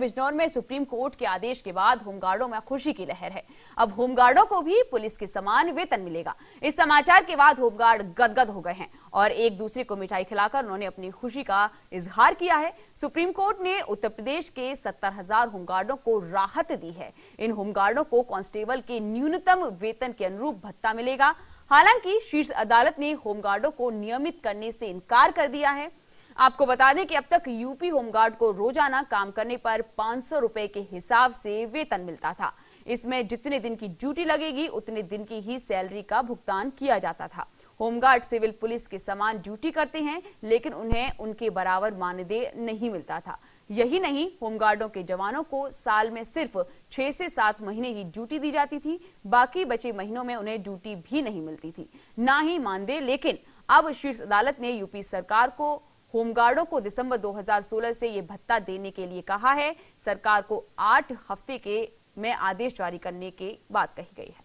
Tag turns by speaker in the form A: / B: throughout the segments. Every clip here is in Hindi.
A: बिजनौर में सुप्रीम कोर्ट के आदेश के बाद होमगार्डों में खुशी की लहर है। अब होमगार्डों को भी पुलिस के समान वेतन मिलेगा। इस समाचार के बाद होमगार्ड गदगद हो गए हैं और एक दूसरे को मिठाई खिलाकर उन्होंने अपनी खुशी का इजहार किया है। सुप्रीम कोर्ट ने उत्तर प्रदेश के सत्तर हज़ार होमगार्डों को राहत दी है। इन होमगार्डों को कांस्टेबल के न्यूनतम वेतन के अनुरूप भत्ता मिलेगा। हालाँकि शीर्ष अदालत ने होमगार्डों को नियमित करने से इनकार कर दिया है। आपको बता दें कि अब तक यूपी होमगार्ड को रोज़ाना काम करने पर पाँच रुपए के हिसाब से वेतन मिलता था। इसमें जितने दिन की ड्यूटी लगेगी, उतने दिन की ही सैलरी का भुगतान किया जाता था। होमगार्ड सिविल पुलिस के समान ड्यूटी करते हैं, लेकिन उन्हें उनके बराबर मानदेय नहीं मिलता था। यही नहीं, होमगार्डों के जवानों को साल में सिर्फ़ छह से सात महीने ही ड्यूटी दी जाती थी, बाकी बचे महीनों में उन्हें ड्यूटी भी नहीं मिलती थी। ना ही मानदेय, लेकिन अब शीर्ष अदालत ने यूपी सरकार को होमगार्डों को दिसंबर 2016 से ये भत्ता देने के लिए कहा है। सरकार को आठ हफ़्ते के में आदेश जारी करने की बात कही गई है।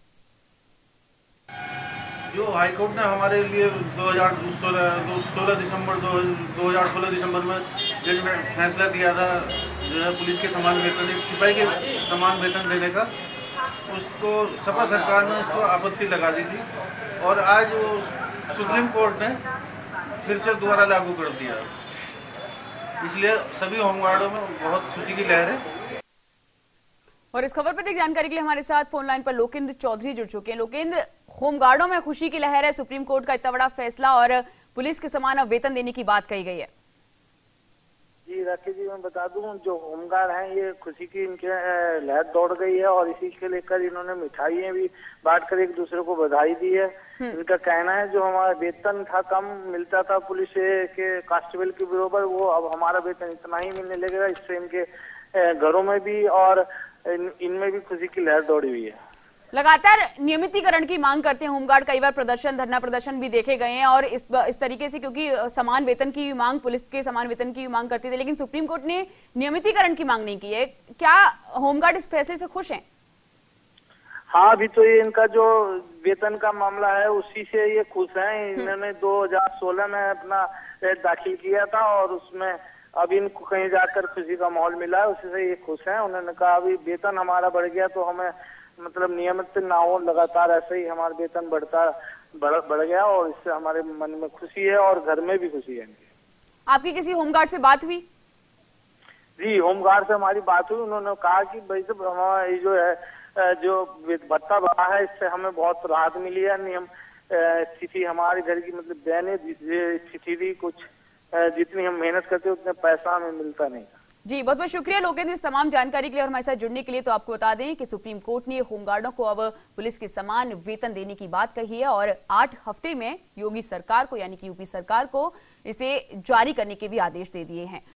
B: जो हाईकोर्ट ने हमारे लिए 2016 सोलह दिसंबर 2016 दिसंबर में जजमेंट फैसला दिया था, जो है पुलिस के समान वेतन, एक सिपाही के समान वेतन देने का, उसको सपा सरकार ने उसको आपत्ति लगा दी थी। और आज वो सुप्रीम कोर्ट ने फिर से दोबारा लागू कर दिया। इसलिए सभी होमगार्डों में बहुत खुशी की लहर है।
A: और इस खबर पर अधिक जानकारी के लिए हमारे साथ फ़ोन लाइन पर लोकेंद्र चौधरी जुड़ चुके हैं। लोकेंद्र, होमगार्डों में खुशी की लहर है, सुप्रीम कोर्ट का इतना बड़ा फैसला और पुलिस के समान अब वेतन देने की बात कही गई है।
C: राकेश जी मैं बता दूँ जो होमगार्ड हैं ये खुशी की इनके लहर दौड़ गई है और इसी के लेकर इन्होंने मिठाइयाँ भी बांट कर एक दूसरे को बधाई दी है हम्म। इनका कहना है जो हमारा वेतन था कम मिलता था पुलिस के कांस्टेबल के बरोबर वो अब हमारा वेतन इतना ही मिलने लगेगा इससे इनके घरों में भी और इनमें इन भी खुशी की लहर दौड़ी हुई है
A: लगातार नियमितीकरण की मांग करते हैं होमगार्ड। कई बार प्रदर्शन धरना प्रदर्शन भी देखे गए हैं और इस इस तरीके से क्योंकि समान वेतन की मांग पुलिस के समान वेतन की मांग करती थी लेकिन सुप्रीम कोर्ट ने नियमितीकरण की मांग नहीं की है। क्या होमगार्ड इस फैसले से खुश हैं?
C: हाँ अभी तो ये इनका जो वेतन का मामला है उसी से ये खुश हैं। हम्म। इन्होंने 2016 में अपना दाखिल किया था और उसमें अभी इनको कहीं जाकर खुशी का माहौल मिला है उसी से ये खुश हैं। उन्होंने कहा अभी वेतन हमारा बढ़ गया तो हमें मतलब नियमित ना हो लगातार ऐसे ही हमारा वेतन बढ़ता बढ़ बढ़ गया और इससे हमारे मन में खुशी है और घर में भी खुशी है।
A: आपकी किसी होमगार्ड से बात हुई?
C: जी होमगार्ड से हमारी बात हुई। उन्होंने कहा कि भाई सब हमारा जो है जो भत्ता बढ़ा है इससे हमें बहुत राहत मिली है। नियम स्थिति हमारे घर की मतलब दैनिक स्थिति भी कुछ जितनी हम मेहनत करते उतने पैसा हमें मिलता नहीं
A: जी, बहुत बहुत शुक्रिया लोकेंद्र इस तमाम जानकारी के लिए और हमारे साथ जुड़ने के लिए। तो आपको बता दें कि सुप्रीम कोर्ट ने होमगार्डों को अब पुलिस के समान वेतन देने की बात कही है और आठ हफ़्ते में योगी सरकार को, यानी कि यूपी सरकार को, इसे जारी करने के भी आदेश दे दिए हैं।